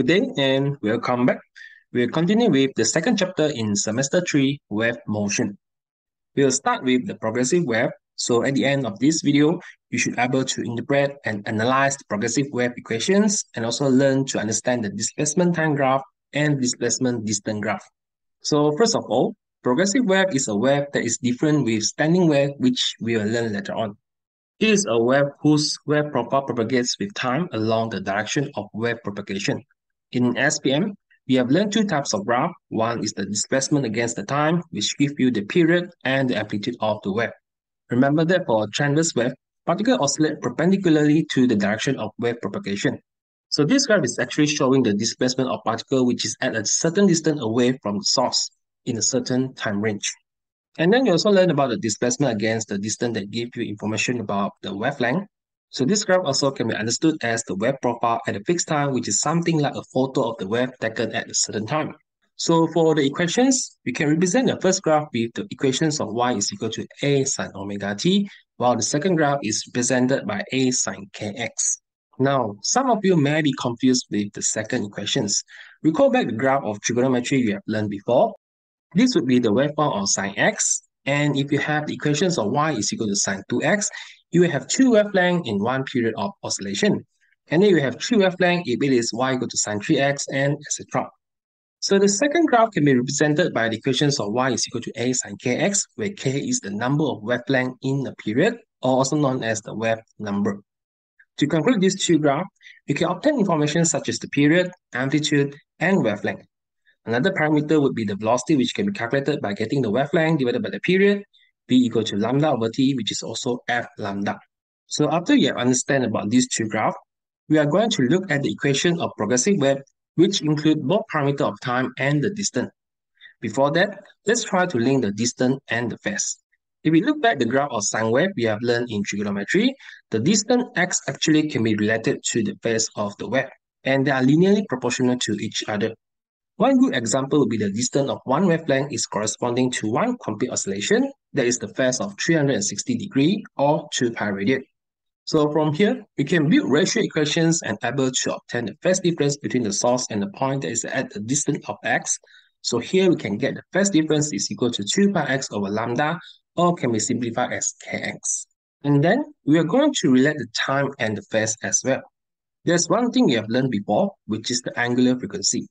Good day and welcome back. We'll continue with the second chapter in semester 3, wave motion. We'll start with the progressive wave. So at the end of this video, you should be able to interpret and analyze the progressive wave equations and also learn to understand the displacement time graph and displacement distance graph. So first of all, progressive wave is a wave that is different with standing wave, which we will learn later on. It is a wave whose wave profile propagates with time along the direction of wave propagation. In SPM, we have learned two types of graph. One is the displacement against the time, which gives you the period and the amplitude of the wave. Remember that for transverse wave, particles oscillate perpendicularly to the direction of wave propagation. So this graph is actually showing the displacement of particle which is at a certain distance away from the source in a certain time range. And then you also learn about the displacement against the distance that give you information about the wavelength. So this graph also can be understood as the wave profile at a fixed time, which is something like a photo of the wave taken at a certain time. So for the equations, we can represent the first graph with the equations of y is equal to a sine omega t, while the second graph is represented by a sine kx. Now, some of you may be confused with the second equations. Recall back the graph of trigonometry we have learned before. This would be the waveform of sine x. And if you have the equations of y is equal to sine 2x, you will have two wavelengths in one period of oscillation. And then you have three wavelengths if it is y equal to sine 3x and etc. So the second graph can be represented by the equations of y is equal to a sine kx, where k is the number of wavelengths in a period, or also known as the wave number. To conclude these two graphs, you can obtain information such as the period, amplitude, and wavelength. Another parameter would be the velocity, which can be calculated by getting the wavelength divided by the period, v equal to lambda over t, which is also f lambda. So after you have understand about these two graphs, we are going to look at the equation of progressive wave, which include both parameter of time and the distance. Before that, let's try to link the distance and the phase. If we look back the graph of sine wave we have learned in trigonometry, the distance x actually can be related to the phase of the wave, and they are linearly proportional to each other. One good example would be the distance of one wavelength is corresponding to one complete oscillation, that is the phase of 360 degree or 2 pi radian. So from here, we can build ratio equations and able to obtain the phase difference between the source and the point that is at the distance of x. So here we can get the phase difference is equal to 2 pi x over lambda or can be simplified as kx. And then we are going to relate the time and the phase as well. There's one thing we have learned before, which is the angular frequency.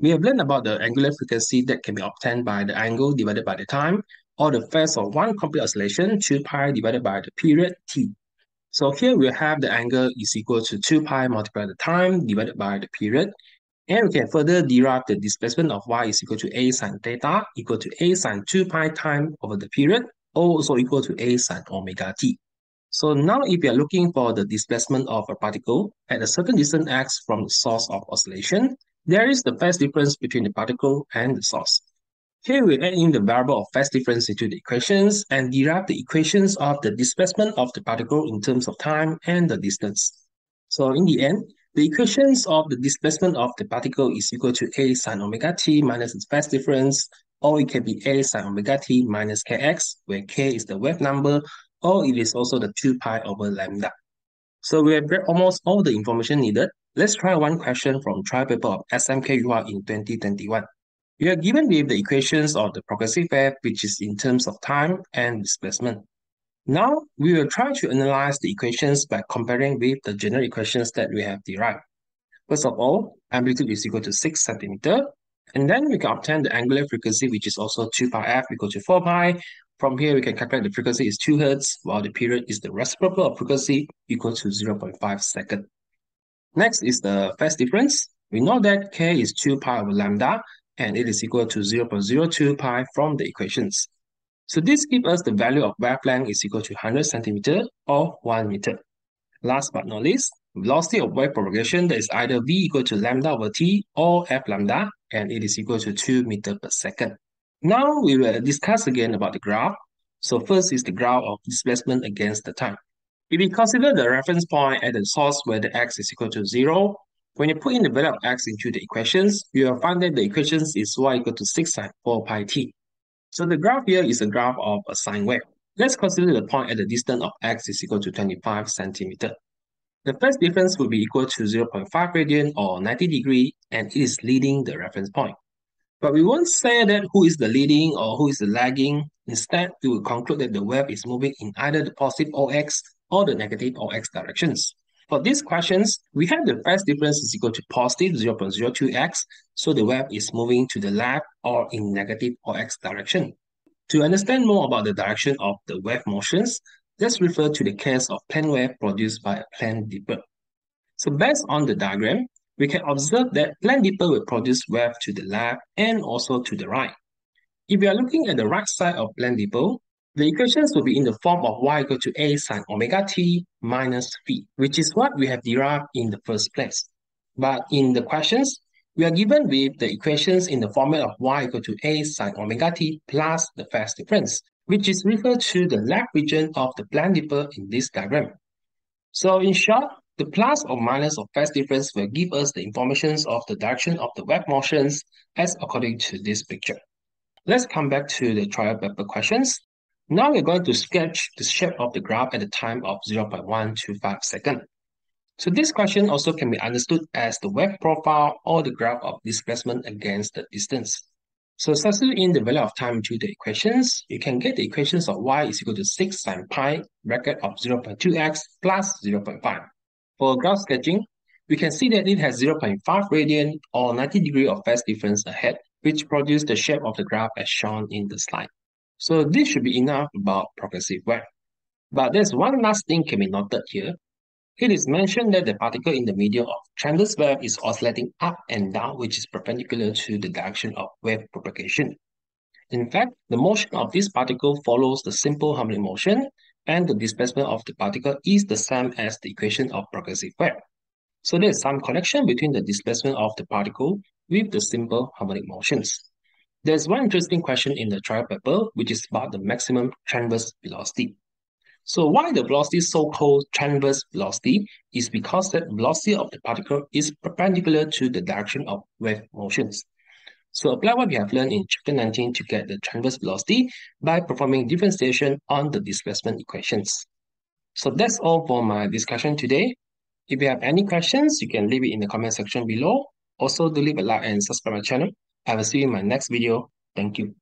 We have learned about the angular frequency that can be obtained by the angle divided by the time, or the phase of one complete oscillation, 2 pi divided by the period t. So here we have the angle is equal to 2 pi multiplied by the time divided by the period. And we can further derive the displacement of y is equal to a sine theta equal to a sine 2 pi time over the period, also equal to a sine omega t. So now if you are looking for the displacement of a particle at a certain distance x from the source of oscillation, there is the phase difference between the particle and the source. Here we add in the variable of phase difference into the equations and derive the equations of the displacement of the particle in terms of time and the distance. So in the end, the equations of the displacement of the particle is equal to a sine omega t minus its phase difference, or it can be a sine omega t minus kx, where k is the wave number, or it is also the 2 pi over lambda. So we have read almost all the information needed. Let's try one question from trial paper of SMK Yu Hua in 2021. We are given with the equations of the progressive wave, which is in terms of time and displacement. Now, we will try to analyze the equations by comparing with the general equations that we have derived. First of all, amplitude is equal to 6 centimeter, and then we can obtain the angular frequency, which is also 2 pi f equal to 4 pi. From here, we can calculate the frequency is 2 hertz, while the period is the reciprocal of frequency equal to 0.5 second. Next is the phase difference. We know that k is 2 pi over lambda, and it is equal to 0.02 pi from the equations. So this gives us the value of wavelength is equal to 100 centimeter or 1 meter. Last but not least, velocity of wave propagation that is either v equal to lambda over t or f lambda, and it is equal to 2 meter per second. Now we will discuss again about the graph. So first is the graph of displacement against the time. If we consider the reference point at the source where the x is equal to 0, when you put in the value of x into the equations, you will find that the equations is y equal to 6 sine 4 pi t. So the graph here is a graph of a sine wave. Let's consider the point at the distance of x is equal to 25 centimeter. The phase difference will be equal to 0.5 radian or 90 degree and it is leading the reference point. But we won't say that who is the leading or who is the lagging. Instead, we will conclude that the wave is moving in either the positive OX or the negative OX directions. For these questions, we have the phase difference is equal to positive 0.02x, so the wave is moving to the left or in negative OX direction. To understand more about the direction of the wave motions, let's refer to the case of plane wave produced by a plane dipper. So based on the diagram, we can observe that plane dipper will produce wave to the left and also to the right. If we are looking at the right side of plane dipper, the equations will be in the form of y equal to a sine omega t minus phi, which is what we have derived in the first place. But in the questions, we are given with the equations in the format of y equal to a sine omega t plus the phase difference, which is referred to the left region of the plane dipper in this diagram. So in short, the plus or minus of phase difference will give us the informations of the direction of the wave motions as according to this picture. Let's come back to the trial paper questions. Now we're going to sketch the shape of the graph at the time of 0.125 second. So this question also can be understood as the wave profile or the graph of displacement against the distance. So substitute in the value of time into the equations, you can get the equations of y is equal to 6 sine pi bracket of 0.2x plus 0.5. For graph sketching, we can see that it has 0.5 radian or 90 degree of phase difference ahead, which produce the shape of the graph as shown in the slide. So this should be enough about progressive wave. But there's one last thing can be noted here. It is mentioned that the particle in the medium of transverse wave is oscillating up and down, which is perpendicular to the direction of wave propagation. In fact, the motion of this particle follows the simple harmonic motion, and the displacement of the particle is the same as the equation of progressive wave. So there is some connection between the displacement of the particle with the simple harmonic motions. There's one interesting question in the trial paper, which is about the maximum transverse velocity. So why the velocity so-called transverse velocity is because the velocity of the particle is perpendicular to the direction of wave motions. So apply what we have learned in chapter 19 to get the transverse velocity by performing differentiation on the displacement equations. So that's all for my discussion today. If you have any questions, you can leave it in the comment section below. Also, do leave a like and subscribe my channel I will see you in my next video. Thank you.